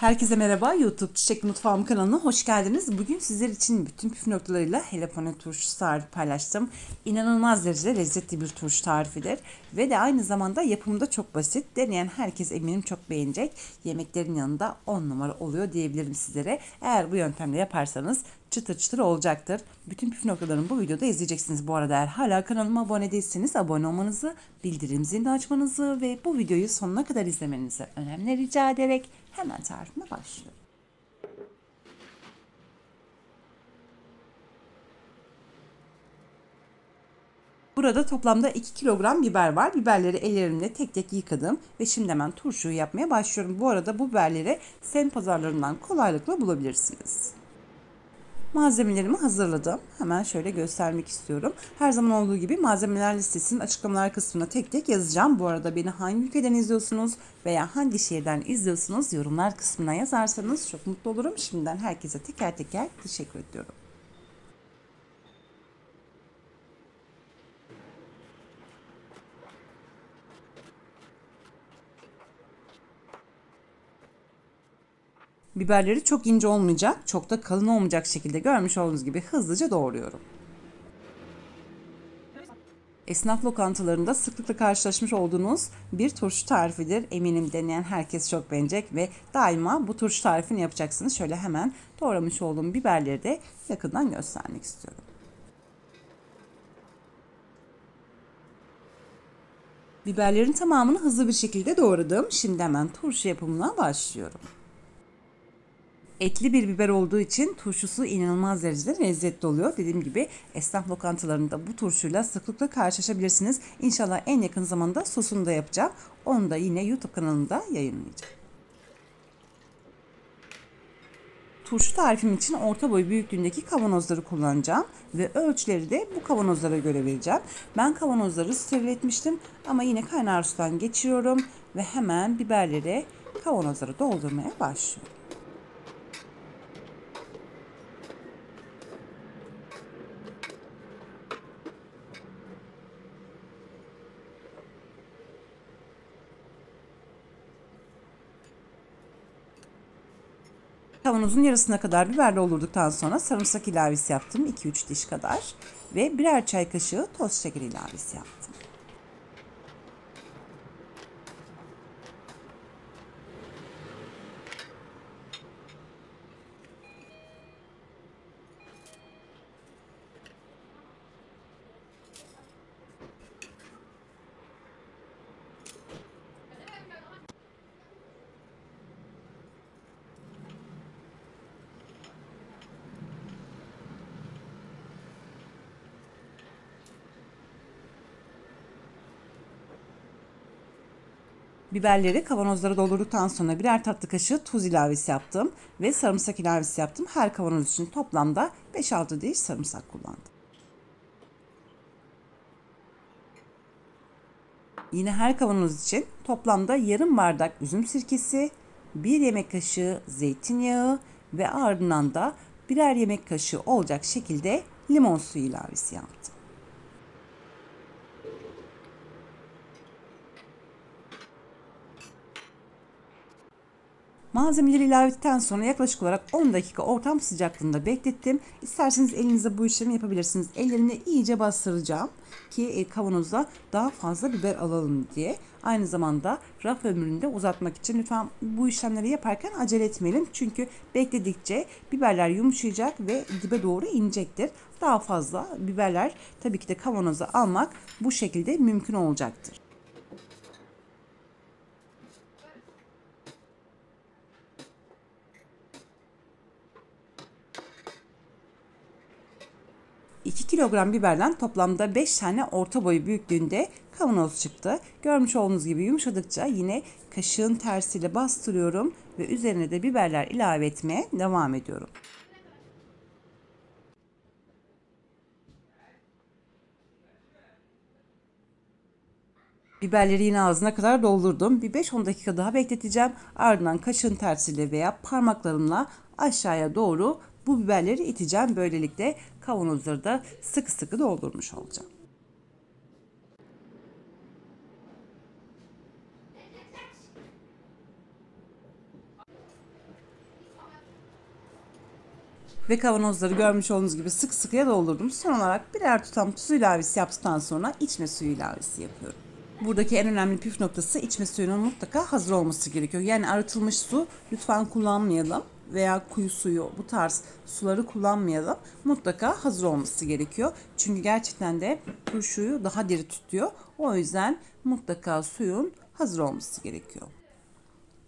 Herkese merhaba. YouTube Çiçek Mutfağım kanalına hoş geldiniz. Bugün sizler için bütün püf noktalarıyla helapone turşusu tarifi paylaştım. İnanılmaz derecede lezzetli bir turşu tarifidir. Ve de aynı zamanda yapımı da çok basit. Deneyen herkes eminim çok beğenecek. Yemeklerin yanında 10 numara oluyor diyebilirim sizlere. Eğer bu yöntemle yaparsanız çıtır çıtır olacaktır. Bütün püf noktalarını bu videoda izleyeceksiniz. Bu arada eğer hala kanalıma abone değilseniz abone olmanızı, bildirim zilini açmanızı ve bu videoyu sonuna kadar izlemenizi önemli rica ederek hemen tarifime başlıyorum. Burada toplamda 2 kilogram biber var. Biberleri ellerimle tek tek yıkadım ve şimdi hemen turşuyu yapmaya başlıyorum. Bu arada bu biberleri sen pazarlarından kolaylıkla bulabilirsiniz. Malzemelerimi hazırladım. Hemen şöyle göstermek istiyorum. Her zaman olduğu gibi malzemeler listesinin açıklamalar kısmına tek tek yazacağım. Bu arada beni hangi ülkeden izliyorsunuz veya hangi şehirden izliyorsunuz yorumlar kısmına yazarsanız çok mutlu olurum. Şimdiden herkese teker teker teşekkür ediyorum. Biberleri çok ince olmayacak, çok da kalın olmayacak şekilde görmüş olduğunuz gibi hızlıca doğruyorum. Esnaf lokantalarında sıklıkla karşılaşmış olduğunuz bir turşu tarifidir. Eminim deneyen herkes çok beğenecek ve daima bu turşu tarifini yapacaksınız. Şöyle hemen doğramış olduğum biberleri de yakından göstermek istiyorum. Biberlerin tamamını hızlı bir şekilde doğradım. Şimdi hemen turşu yapımına başlıyorum. Etli bir biber olduğu için turşusu inanılmaz derecede lezzetli oluyor. Dediğim gibi esnaf lokantalarında bu turşuyla sıklıkla karşılaşabilirsiniz. İnşallah en yakın zamanda sosunu da yapacağım. Onu da yine YouTube kanalında yayınlayacağım. Turşu tarifim için orta boy büyüklüğündeki kavanozları kullanacağım ve ölçüleri de bu kavanozlara göre vereceğim. Ben kavanozları steril etmiştim ama yine kaynar sudan geçiriyorum ve hemen biberleri kavanozlara doldurmaya başlıyorum. Kavanozun yarısına kadar biber doldurduktan sonra sarımsak ilavesi yaptım. 2-3 diş kadar. Ve birer çay kaşığı toz şeker ilavesi yaptım. Biberleri kavanozlara doldurduktan sonra birer tatlı kaşığı tuz ilavesi yaptım ve sarımsak ilavesi yaptım. Her kavanoz için toplamda 5-6 diş sarımsak kullandım. Yine her kavanoz için toplamda yarım bardak üzüm sirkesi, 1 yemek kaşığı zeytinyağı ve ardından da birer yemek kaşığı olacak şekilde limon suyu ilavesi yaptım. Malzemeleri ilave ettikten sonra yaklaşık olarak 10 dakika ortam sıcaklığında beklettim. İsterseniz elinizde bu işlemi yapabilirsiniz. Ellerine iyice bastıracağım ki e, kavanoza daha fazla biber alalım diye. Aynı zamanda raf ömrünü de uzatmak için lütfen bu işlemleri yaparken acele etmeyelim. Çünkü bekledikçe biberler yumuşayacak ve dibe doğru inecektir. Daha fazla biberler tabii ki de kavanoza almak bu şekilde mümkün olacaktır. 2 kilogram biberden toplamda 5 tane orta boy büyüklüğünde kavanoz çıktı. Görmüş olduğunuz gibi yumuşadıkça yine kaşığın tersiyle bastırıyorum ve üzerine de biberler ilave etmeye devam ediyorum. Biberleri yine ağzına kadar doldurdum. Bir 5-10 dakika daha bekleteceğim. Ardından kaşığın tersiyle veya parmaklarımla aşağıya doğru bu biberleri iteceğim. Böylelikle kavanozları da sıkı sıkı doldurmuş olacağım. Ve kavanozları görmüş olduğunuz gibi sık sıkıya doldurdum. Son olarak birer tutam tuz ilavesi yaptıktan sonra içme suyu ilavesi yapıyorum. Buradaki en önemli püf noktası içme suyunun mutlaka hazır olması gerekiyor. Yani arıtılmış su lütfen kullanmayalım veya kuyu suyu bu tarz suları kullanmayalım. Mutlaka hazır olması gerekiyor. Çünkü gerçekten de turşuyu daha diri tutuyor. O yüzden mutlaka suyun hazır olması gerekiyor.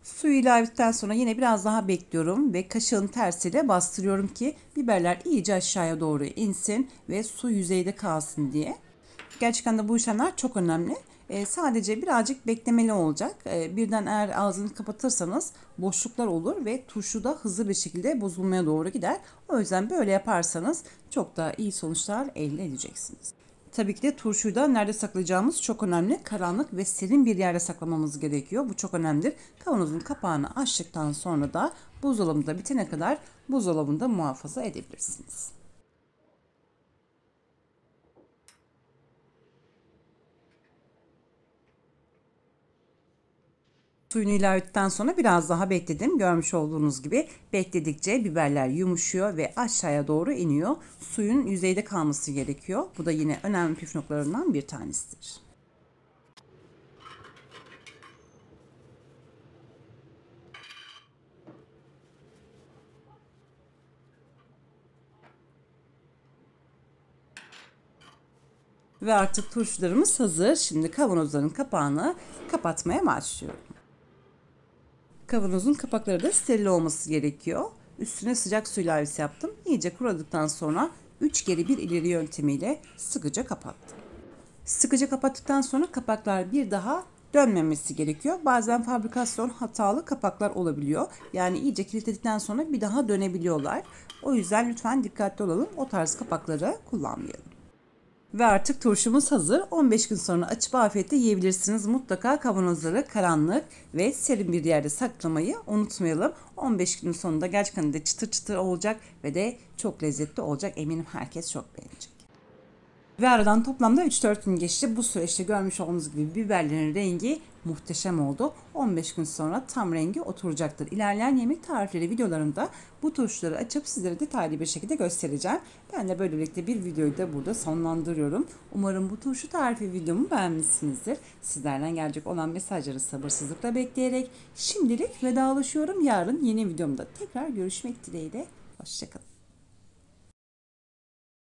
Suyu ilave ettikten sonra yine biraz daha bekliyorum ve kaşığın tersiyle bastırıyorum ki biberler iyice aşağıya doğru insin ve su yüzeyde kalsın diye. Gerçekten de bu işlemler çok önemli. E, sadece birazcık beklemeli olacak. E, birden eğer ağzını kapatırsanız boşluklar olur ve turşu da hızlı bir şekilde bozulmaya doğru gider. O yüzden böyle yaparsanız çok daha iyi sonuçlar elde edeceksiniz. Tabii ki de turşuyu da nerede saklayacağımız çok önemli. Karanlık ve serin bir yerde saklamamız gerekiyor. Bu çok önemlidir. Kavanozun kapağını açtıktan sonra da buzdolabında bitene kadar buzdolabında muhafaza edebilirsiniz. Suyunu ilave ettikten sonra biraz daha bekledim. Görmüş olduğunuz gibi bekledikçe biberler yumuşuyor ve aşağıya doğru iniyor. Suyun yüzeyde kalması gerekiyor. Bu da yine önemli püf noktalarından bir tanesidir. Ve artık turşularımız hazır. Şimdi kavanozların kapağını kapatmaya başlıyorum. Kavanozun kapakları da steril olması gerekiyor. Üstüne sıcak su ilavesi yaptım. İyice kuradıktan sonra 3 geri bir ileri yöntemiyle sıkıca kapattım. Sıkıca kapattıktan sonra kapaklar bir daha dönmemesi gerekiyor. Bazen fabrikasyon hatalı kapaklar olabiliyor. Yani iyice kilitledikten sonra bir daha dönebiliyorlar. O yüzden lütfen dikkatli olalım. O tarz kapakları kullanmayalım. Ve artık turşumuz hazır. 15 gün sonra açıp afiyetle yiyebilirsiniz. Mutlaka kavanozları karanlık ve serin bir yerde saklamayı unutmayalım. 15 günün sonunda gerçekten de çıtır çıtır olacak ve de çok lezzetli olacak. Eminim herkes çok beğenecek. Ve aradan toplamda 3-4 gün geçti. Bu süreçte görmüş olduğunuz gibi biberlerin rengi muhteşem oldu. 15 gün sonra tam rengi oturacaktır. İlerleyen yemek tarifleri videolarında bu turşuları açıp sizlere detaylı bir şekilde göstereceğim. Ben de böylelikle bir videoyu da burada sonlandırıyorum. Umarım bu turşu tarifi videomu beğenmişsinizdir. Sizlerden gelecek olan mesajları sabırsızlıkla bekleyerek şimdilik vedalaşıyorum. Yarın yeni videomda tekrar görüşmek dileğiyle. Hoşçakalın.